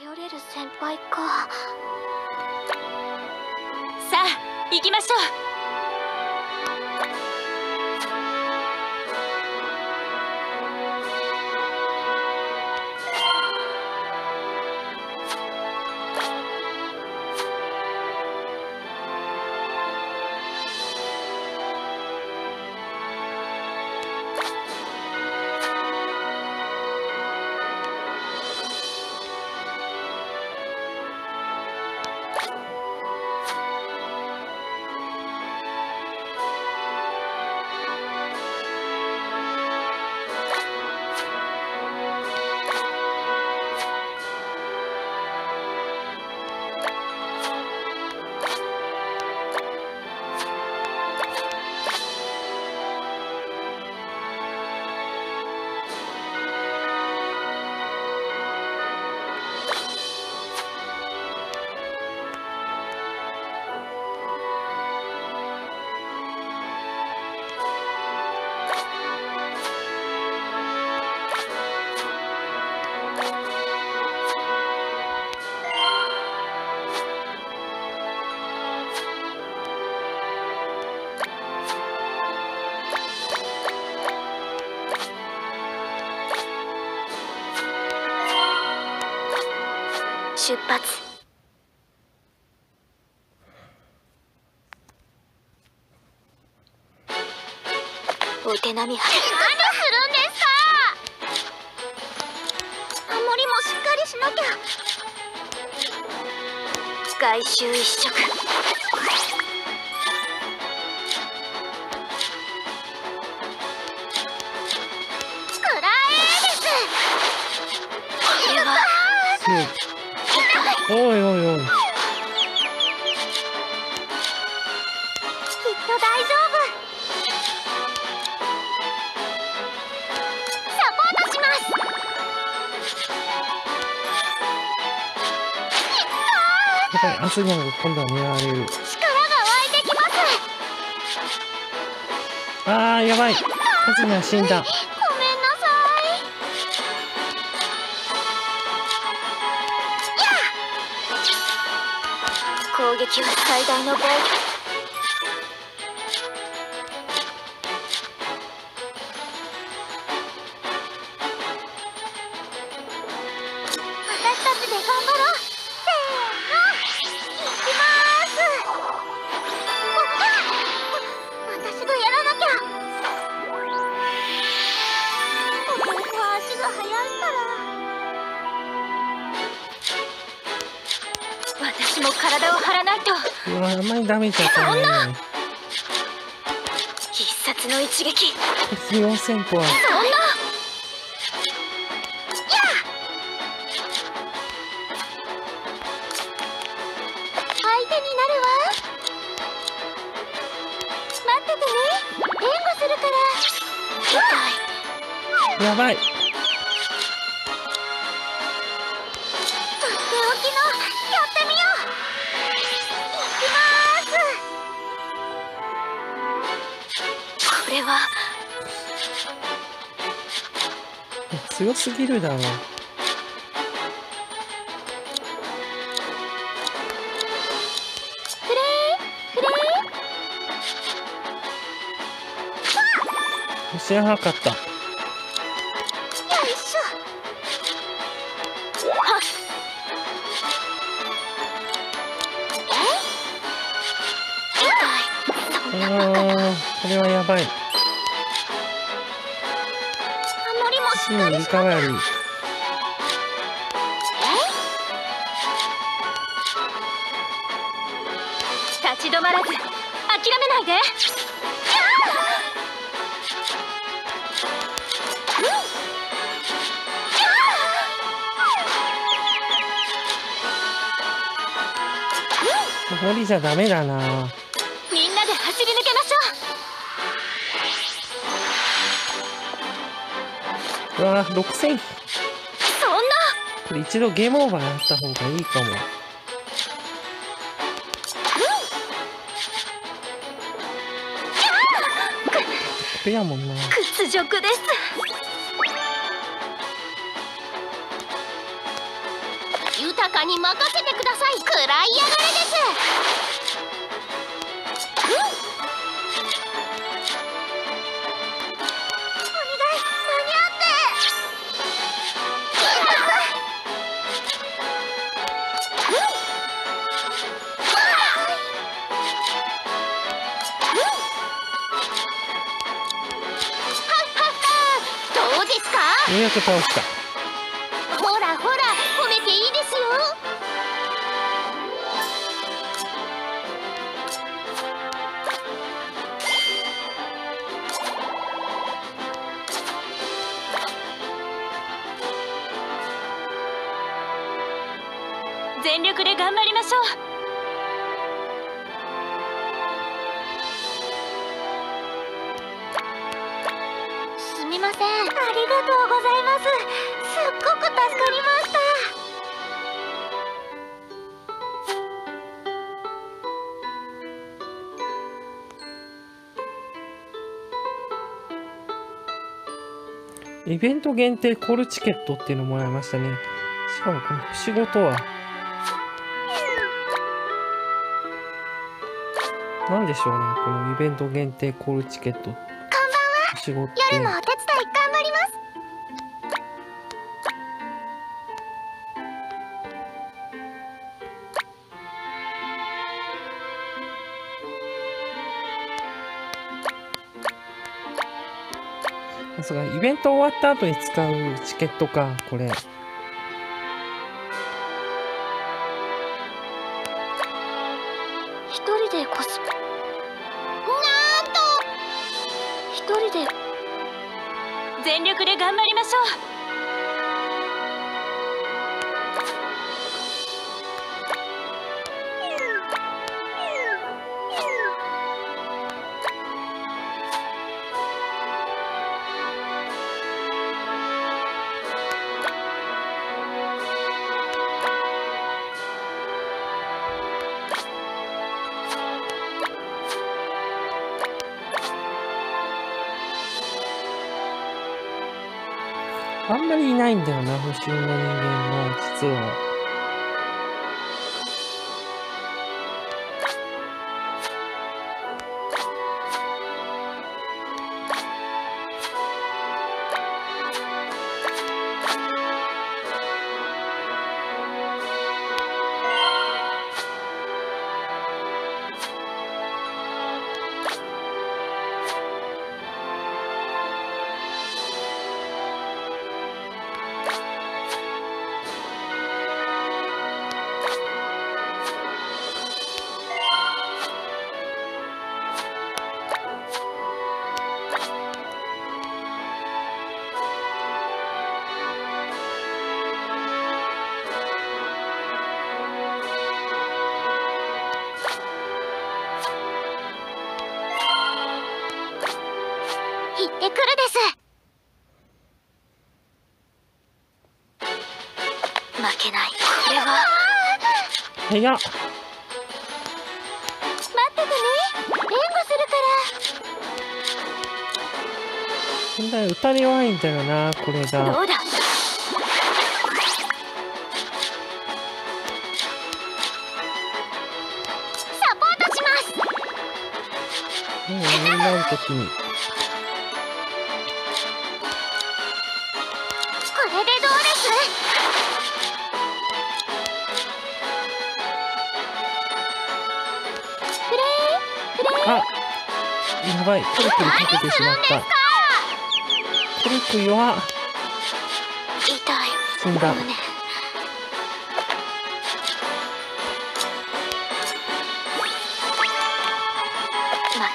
頼れる先輩か。さあ行きましょう。出発。お手並み拝何するんですか？守りもしっかりしなきゃ。外周一色くらえです。これはおいおいおい。きっと大丈夫。サポートします。やばいアスニャンが今度は狙われる。力が湧いてきますあーやばい。アスニャン死んだ撃は最大の防御まりダメージ必殺の一撃。はそんな相手になるわ。待っててね。援護するから。やばい。とっておきのは。強すぎるだろ。知らなかった。よいしょ。あーこれはやばい立ち止まらず諦めないで。無理じゃダメだなみん。なで走り抜けましょううわ6000そんな。これ一度ゲームオーバーやった方がいいかも。ペやもんな。屈辱です。豊かに任せてください。食らいやがれですようやく倒したほらほら褒めていいですよ。全力で頑張りましょう。イベント限定コールチケットっていうのもらいましたね。しかもこの仕事は。何でしょうねこのイベント限定コールチケット。こんばんは。仕事夜もお手伝いかイベント終わった後に使うチケットかこれ。一人でコスなんと。一人で。全力で頑張りましょうあんまりいないんだよな星の人間の実は。負けない。これは。早っ。待っててね。援護するから。問題打たれ弱いんだよなこれどがうだ。サポートします。もうみんなの時にやばい。トリックにかけてしまった。トリック弱っ痛い。死んだ。胸負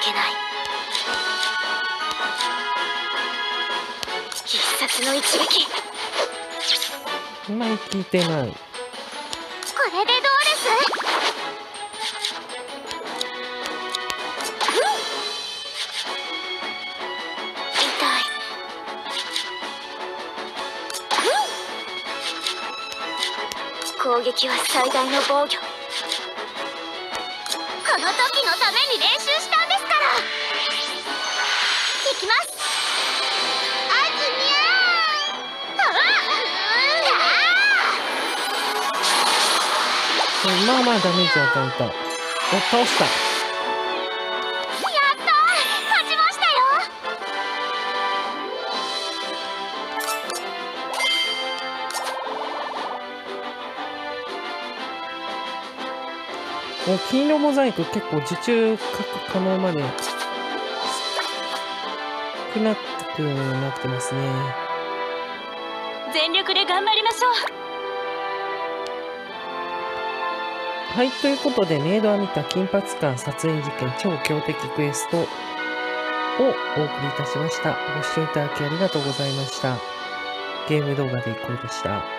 けない。必殺の一撃。あんまり聞いてない。これでどうです？攻撃は最大の防御。この時のために練習したんですから。いきます。あずにゃーあまあまあダメージ与えた。お、倒し。た。金色モザイク結構受注可能まで少なくなってますね。全力で頑張りましょうはい、ということで、メイドアニタ金髪館殺人事件超強敵クエストをお送りいたしました。ご視聴いただきありがとうございました。ゲーム動画でいこうでした。